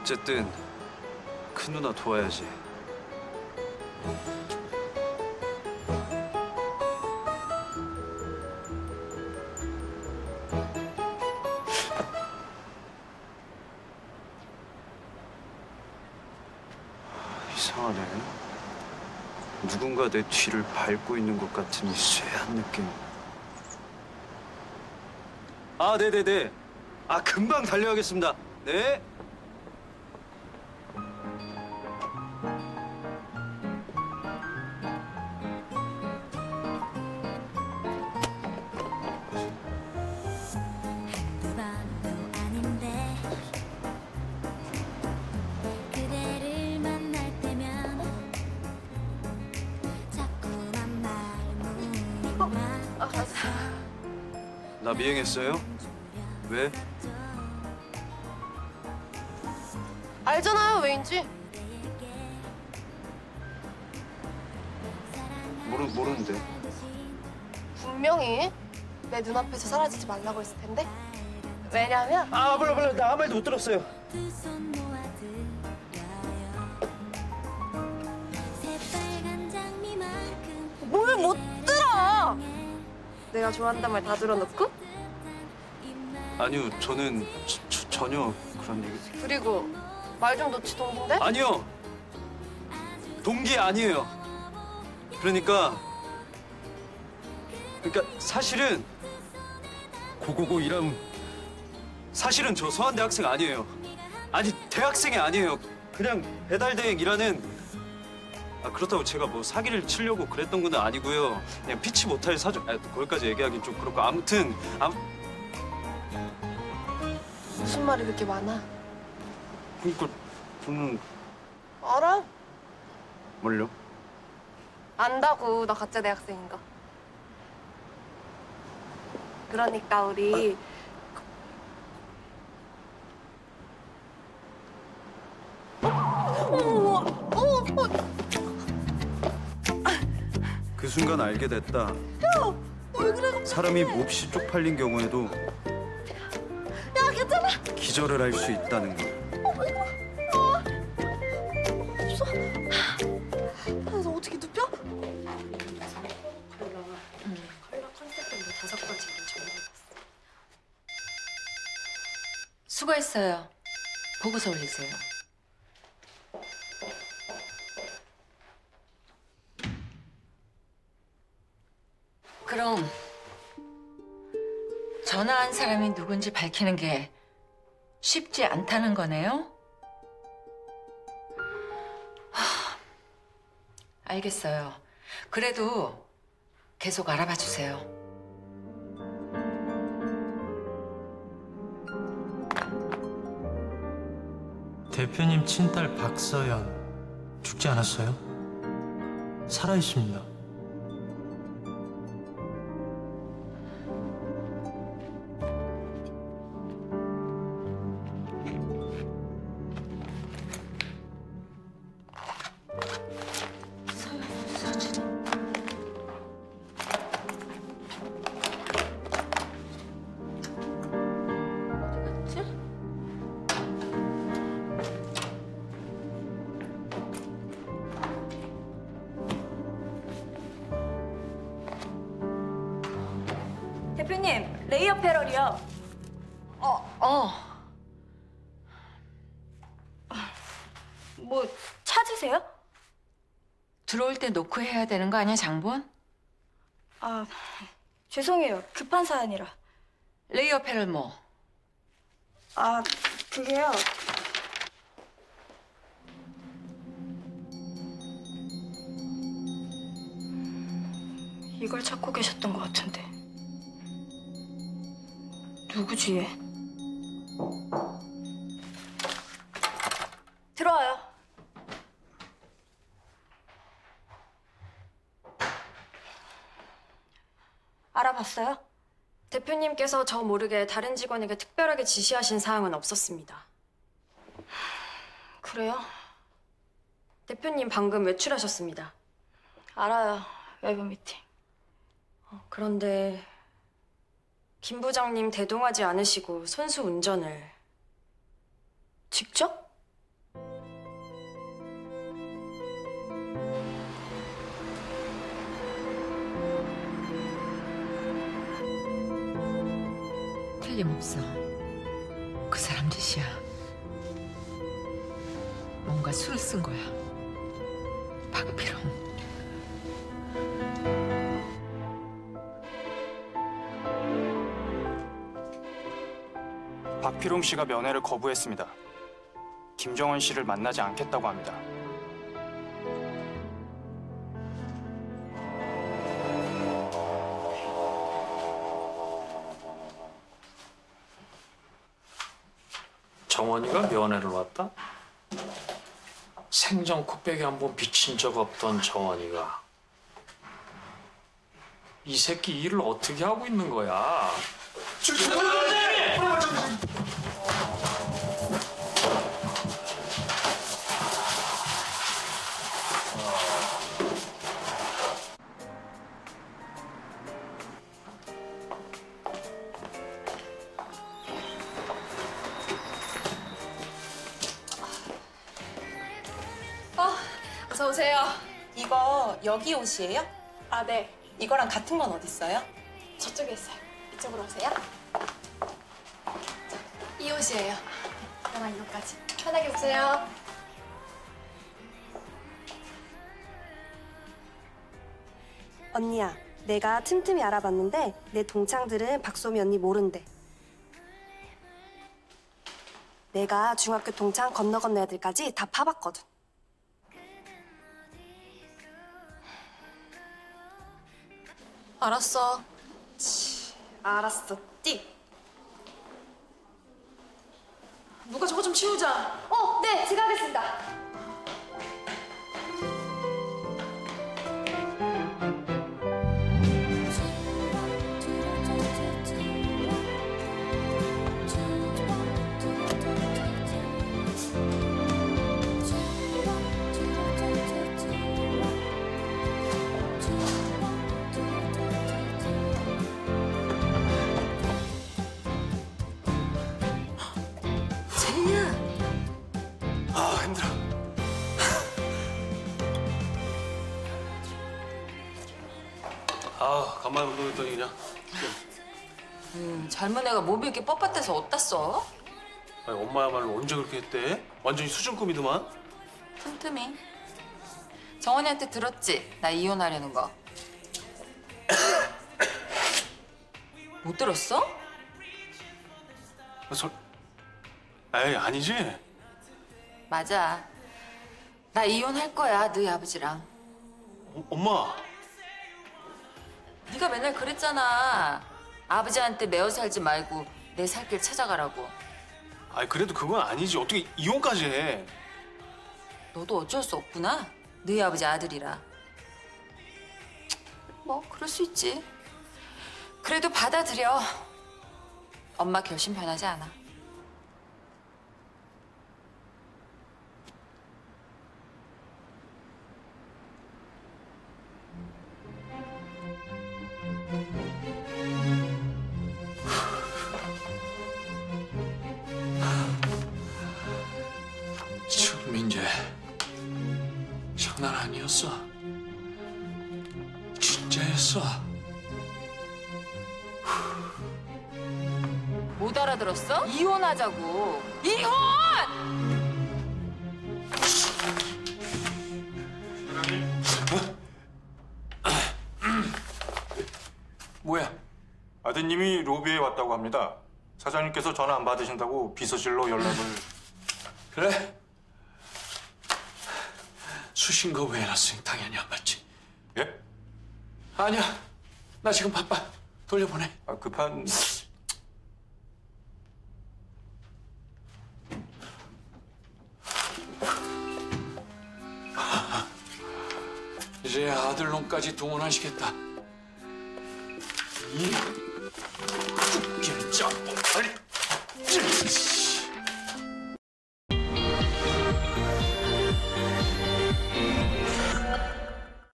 어쨌든 큰 누나 도와야지. 이상하네. 누군가 내 뒤를 밟고 있는 것 같은 이 쇠한 느낌. 아, 네네네. 아, 금방 달려가겠습니다. 네. 나 미행했어요? 왜? 알잖아요 왜인지 모르, 모르는데. 분명히 내 눈앞에서 사라지지 말라고 했을 텐데 왜냐면 아, 몰라, 몰라. 나 아무 말도 못 들었어요. 뭘 못 들어 내가 좋아한단 말 다 들어놓고 아니요, 저는 저- 저- 전혀 그런 얘기. 그리고 말좀 놓지 동인데 아니요. 동기 아니에요. 그러니까 그러니까 사실은 고고고 이런 사실은 저 서한대 학생 아니에요. 아니 대학생이 아니에요. 그냥 배달 대행 일하는 아, 그렇다고 제가 뭐 사기를 치려고 그랬던 건 아니고요. 그냥 피치 못할 사정. 아, 거기까지 얘기하긴 좀 그렇고 아무튼 아무 무슨 말이 그렇게 많아 그러니까 저는 알아 뭘요? 안다고 나 가짜 대학생인 거 그러니까 우리 순간 알게 됐다. 왜 그래 사람이 몹시 쪽팔린 경우에도 야 괜찮아 기절을 할 수 있다는 걸. 그래서 어떻게 눕혀? 수고했어요. 보고서 올리세요. 그럼 전화한 사람이 누군지 밝히는 게 쉽지 않다는 거네요? 하, 알겠어요. 그래도 계속 알아봐 주세요. 대표님 친딸 박서연 죽지 않았어요? 살아 있습니다. 레이 어패럴이요. 어, 어. 뭐 찾으세요? 들어올 때 노크 해야 되는 거 아니야, 장본? 아, 죄송해요. 급한 사안이라. 레이 어패럴 뭐? 아, 그게요. 이걸 찾고 계셨던 것 같은데. 누구지 얘? 들어와요. 알아봤어요? 대표님께서 저 모르게 다른 직원에게 특별하게 지시하신 사항은 없었습니다. 그래요? 대표님 방금 외출하셨습니다. 알아요. 외부 미팅. 어, 그런데 김 부장님 대동하지 않으시고 선수 운전을 직접? 틀림없어. 그 사람 짓이야. 뭔가 술을 쓴 거야. 박필홍. 박피롱 씨가 면회를 거부했습니다. 김정원 씨를 만나지 않겠다고 합니다. 정원이가 면회를 왔다? 생전 코빼기 한 번 비친 적 없던 정원이가 이 새끼 일을 어떻게 하고 있는 거야? 어서 오세요. 이거 여기 옷이에요? 아, 네. 이거랑 같은 건 어디 있어요? 저쪽에 있어요. 이쪽으로 오세요. 이 옷이에요. 이거랑 이거까지. 편하게 보세요. 언니야, 내가 틈틈이 알아봤는데 내 동창들은 박소미 언니 모른대. 내가 중학교 동창 건너 건너 애들까지 다 파봤거든. 알았어. 알았어, 띠. 누가 저거 좀 치우자. 어, 네, 제가 하겠습니다. 간만에 운동했더니 그냥 음, 젊은 애가 몸이 이렇게 뻣뻣해서 어디다 써? 아니, 엄마야말로 언제 그렇게 했대? 완전히 수준급이더만. 틈틈이. 정원이한테 들었지? 나 이혼하려는 거. 못 들었어? 아, 설... 에이 아니지. 맞아. 나 이혼할 거야, 너희 아버지랑. 어, 엄마. 네가 맨날 그랬잖아. 아버지한테 매어 살지 말고 내 살 길 찾아가라고. 아니 그래도 그건 아니지. 어떻게 이혼까지 해? 너도 어쩔 수 없구나. 너희 아버지 아들이라. 뭐 그럴 수 있지. 그래도 받아들여. 엄마 결심 변하지 않아. 아니었어. 진짜였어. 못 알아들었어? 이혼하자고. 이혼! 뭐야? 아드님이 로비에 왔다고 합니다. 사장님께서 전화 안 받으신다고 비서실로 연락을. 그래? 수신거 왜 해놨으니 당연히 안 받지. 예? 아니야. 나 지금 바빠. 돌려보내. 아, 급한. 이제 아들놈까지 동원하시겠다. 이